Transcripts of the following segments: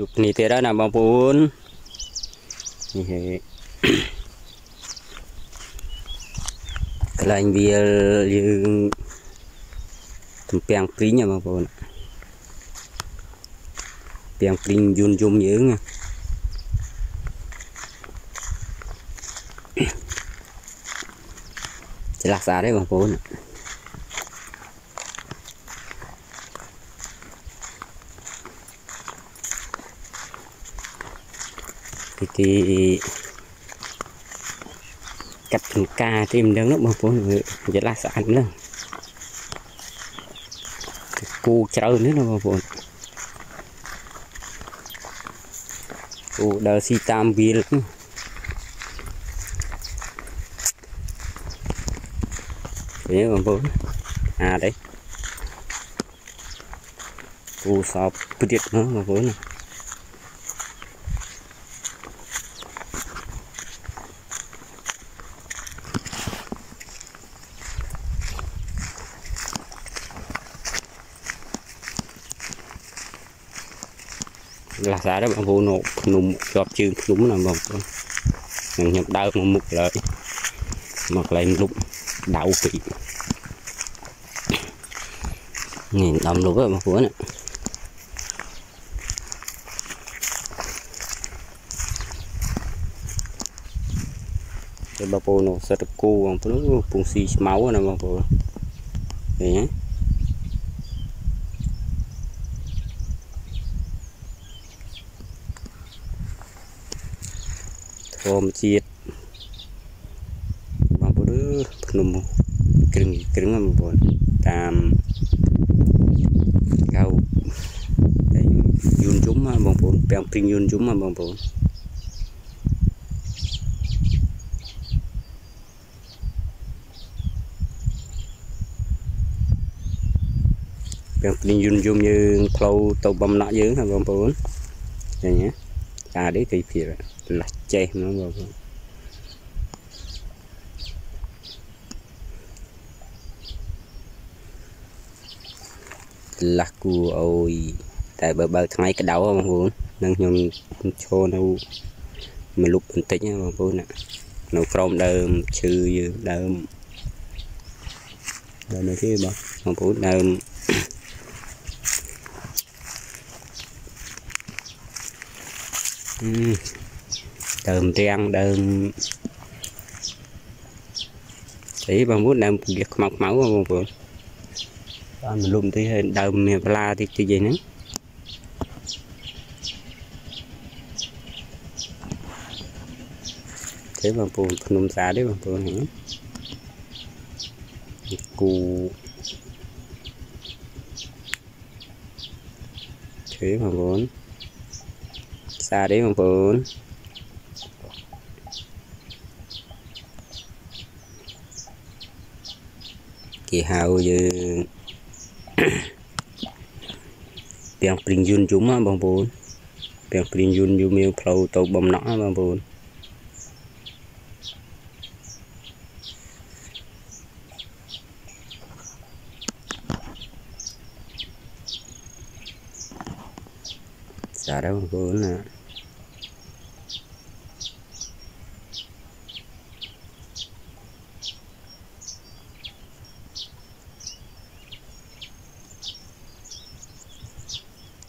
ជួបគ្នាទៀតហើយណាបងប្អូននេះហើយកន្លែងវាលយើងទំពាំងព្រីងណាបងប្អូនពាំងព្រីងយូនយំយើងណាឆ្លាស់ស្អាតទេបងប្អូន thì thì cắt thành ca thêm đơn lắm បងប្អូនវាឡាស្អាតណាស់គូច្រើននេះណាបងប្អូនគូដើរស៊ីតាមវាលនេះបងប្អូនអា đấy គូសោបព្រាតណា បងប្អូនណា là giá đó bạn vô nộp nụm chọp chừng đúng là một mình nhập đau một mục lợi mặc lên lúc đậu bị nhìn đầm luôn á mà của nè cái bà bồ nó sẽ được cô bằng nó bùng xì máu nè bà bồ vậy nhé ធម្មជាតិបងប្អូនអើយភ្នំគ្រឹងគ្រឹងបងប្អូនតាមកៅតែយូនជុំហ៎បងប្អូនពាំងព្រីងយូនជុំហ៎បងប្អូនពាំងព្រីងយូនជុំយើងផ្លូវទៅបំណក់យើងហ៎បងប្អូនឃើញទេអានេះគឺភាពលាស់ ចេះហ្មងបងប្អូនលាស់គូអើយតែបើបើថ្ងៃក្តៅបងប្អូននឹងខ្ញុំឈរនៅមួយលុបបន្តិចណាបងប្អូនណានៅក្រោមដើមឈើយើងដើមដើមនេះទេបងបងប្អូនដើមអឺ ដើមរាំងដើមស្អីបងប្អូនដើមពលាខ្មៅខ្មៅបងប្អូនបានមលុំទីហើយដើមមានផ្លាតិចតិចអីហ្នឹងទេបងប្អូនភ្នំសាទេបងប្អូនហ្នឹងគូទេបងប្អូនសាទេបងប្អូន គេហៅយើងពាំងព្រីងយូនយំបងប្អូនពាំងព្រីងយូនយំមានផ្លូវទៅបំណក់បងប្អូនសារបងប្អូនណា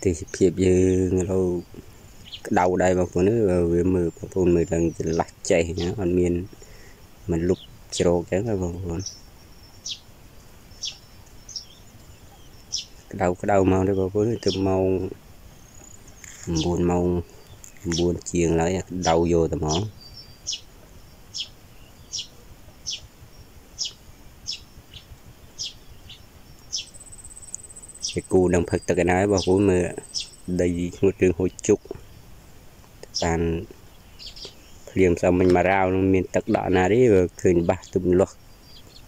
ទេសភាពយើងឥឡូវក្តៅដែរបងប្អូនវាមើលបងប្អូនមើលឡើងច្រឡះចេះណាអត់មានមិនលុបជ្រោកចឹងបងប្អូនក្តៅក្តៅមកទេបងប្អូនទៅម៉ោង9ម៉ោង9ជាងហើយក្តៅយកតែហ្មង គេគូនឹងផឹកទឹកឯណាបងប្អូនមើលដីងួតរឿងហូចជុកបានភ្លៀងសំមិញមករោនឹងមានទឹកដក់ណាទេឃើញបាសទឹមលាស់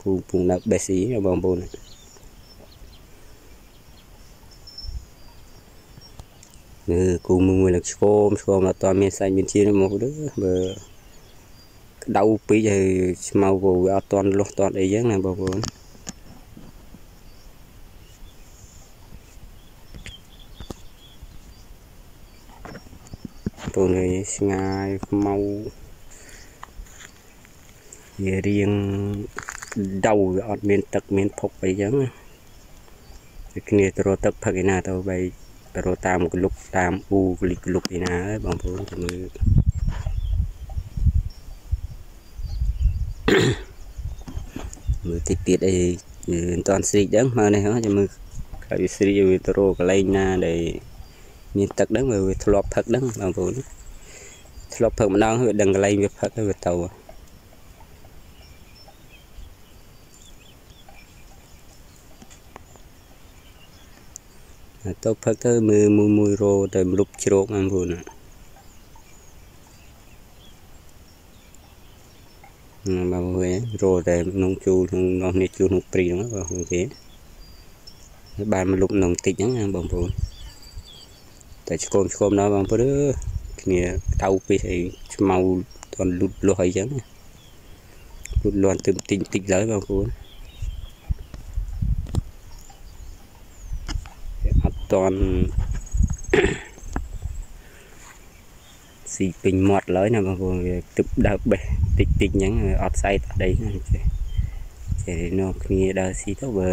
គូពុងនៅបេស៊ីបងប្អូនគឺគូមួយមួយលើឆ្កមឆ្កមអត់តមានសាច់មានជាតិមកទៅបើក្តៅពេកហើយស្មៅក៏វាអត់តន់លាស់តន់អីចឹងណាបងប្អូន ប្អូនឃើញស្ងាយខ្មៅវារៀងដៅវាអត់មានទឹកមានភពអីចឹងណាគ្នាទៅរកទឹកផឹកឯណាទៅបីទៅរកតាមកលុកតាមអ៊ូក្លិកលុកឯណាហើយបងប្អូនទៅមើលមើលតិចទៀតអីមិនតាន់ស្រីកដឹងមកនេះហ៎ចាំមើលខ្លាចវាស្រីវាទៅរកកន្លែងណាដែល មានទឹកដឹងវាធ្លាប់ផឹកដឹងបងប្អូនធ្លាប់ផឹកម្ដងវាដឹងកន្លែងវាផឹកហើយវាទៅទៅផឹកទៅមើលមួយមួយរោតែលុបជ្រោកបងប្អូនណាបងប្អូនរោតែក្នុងជូលក្នុងនោះនេះជូលក្នុងព្រីហ្នឹងបងប្អូនគេបានមកលុបក្នុងតិចហ្នឹងបងប្អូន តែឆ្កូមឆ្កូមដល់បងប្អូនគ្នាតៅពីអីឆ្មៅតន់លូតលាស់អីចឹងលូតលាស់ទៅតិចតិចឡើយបងប្អូនអត់តន់ស៊ីពេញមាត់ឡើយណាបងប្អូនវាទឹកដើបេះតិចតិចអញ្ចឹងអត់ស្អែកអត់អីណាចេះចេះនោះគ្នាដើរស៊ីទៅបើ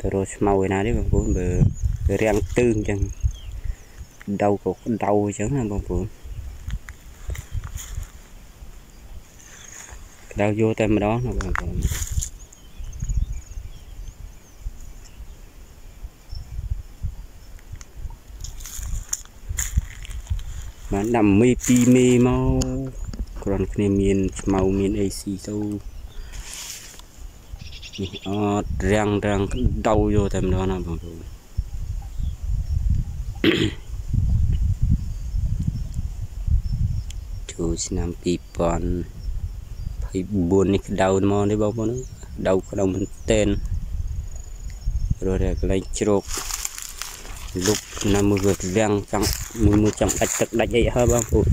ទៅរកស្មៅឯណានេះបងប្អូនបើ រាំងទើអញ្ចឹងដៅក៏ដៅអញ្ចឹងណាបងប្អូនដៅយកតែម្ដងណាបងប្អូនបានដាក់មី2មីម កគ្រាន់គ្នាមានស្មៅមានអីស៊ីទៅនេះអត់រាំងរាំងដៅយកតែម្ដងណាបងប្អូនចូលឆ្នាំ2024នេះក្តៅមកនេះបងប្អូនដៅក្តៅមែនតែនរត់តែកន្លែងជ្រោកលុបណាមួយវាវាំងចង់មួយមួយចង់ដាច់ទឹកដាច់អីហើយបងប្អូន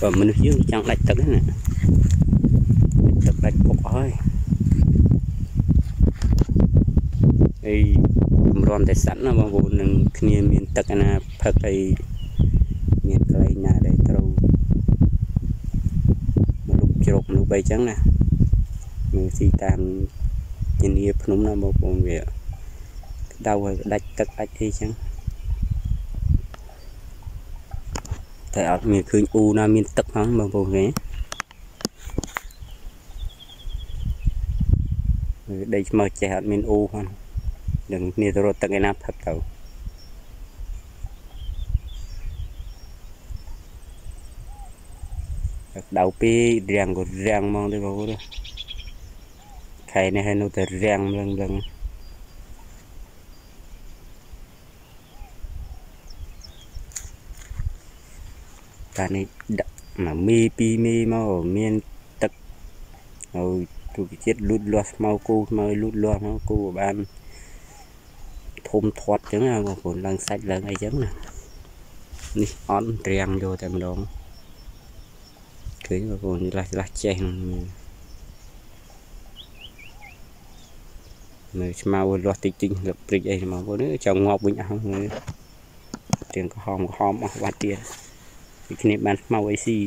បើមនុស្សយើងចង់ដាច់ទឹកណាទឹកដាច់ពុកហើយអី រំតែសัตว์ណាបងប្អូននឹងគ្នាមានទឹកណាផឹកអីមានកន្លែងណាដែលត្រូវមនុស្សជ្រកមនុស្សបីចឹងណាមើលស៊ីតាមធានាភ្នំណាបងប្អូនវាដៅឲ្យដាច់ទឹកដាច់អីចឹងតែអត់មានឃើញអ៊ូណាមានទឹកហ្នឹងបងប្អូនគេដីស្មើចេះអត់មានអ៊ូហ្នឹង នឹងគ្នាទៅរត់ទឹកឯណាផឹកទៅដៅពីរាំងក៏រាំងហ្មងទេបងប្អូនខែនេះហើយនៅតែរាំងលឹងលឹងតានេះដាក់មួយមីពីរមីមកមានទឹកហើយទូជាតិលូតលាស់ស្មៅគូស្មៅលូតលាស់មកគូបាន ធំធាត់ចឹងណាបងប្អូនឡើងសាច់ឡើងអីចឹងណានេះអន់រាំងយកតែម្ដងឃើញបងប្អូនខ្លះខ្លះចេះមើលស្មៅលាស់តិចតិចលឹកព្រិចអីបងប្អូនចង់ងាប់វិញអស់មើលទៀងក្រហមក្រហមអស់បាត់ទៀតពីគ្នាបានស្មៅអីស៊ី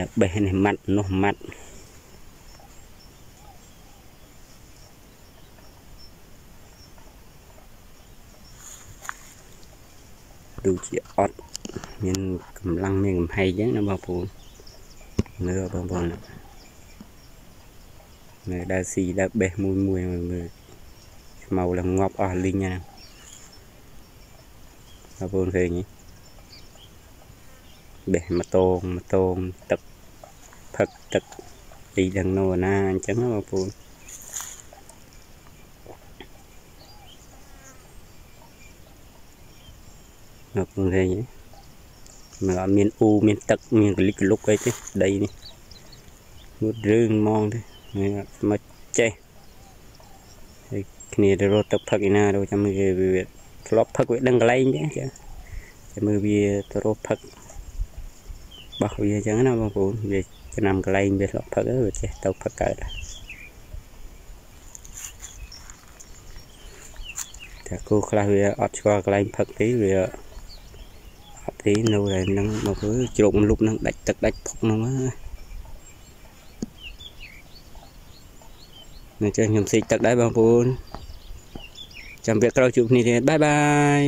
នៅបេះនេះម៉ាត់នោះម៉ាត់ ដូចជាអត់មានកម្លាំងមានកំហែងអញ្ចឹងណាបងប្អូនមើលបងប្អូនមើលដើរស៊ីដើរបេះមួយមួយមើលស្មៅឡើងងាប់អស់លីងណាបងប្អូនឃើញទេបេះម៉ូតូម៉ូតូទឹកផឹកទឹកទីដឹងនោះណាអញ្ចឹងបងប្អូន នៅក្នុងនេះមើលអត់មានអ៊ូមានទឹកមានកលិចកលុកអីទេដីនេះងត់រឿងហ្មងទេនេះមកចេះហើយគ្នាទៅរត់ទឹកផឹកឯណាទៅចាំវាវាធ្លាប់ផឹកវាដឹងកន្លែងទេចាចាំមើលវាទៅរត់ផឹកបោះវាអញ្ចឹងណាបងប្អូនវាចំណាំកន្លែងវាធ្លាប់ផឹកវាចេះទៅផឹកកើតតែគោខ្លះវាអត់ឆ្កល់កន្លែងផឹកទេវា ទេនៅតែហ្នឹងមកគឺជ្រោកលុបហ្នឹងដាច់ទឹកដាច់ផុកហ្នឹងណានៅចេះខ្ញុំស៊ីទឹកដែរបងប្អូនចាំវាក្រោយជួបគ្នាទៀតបាយបាយ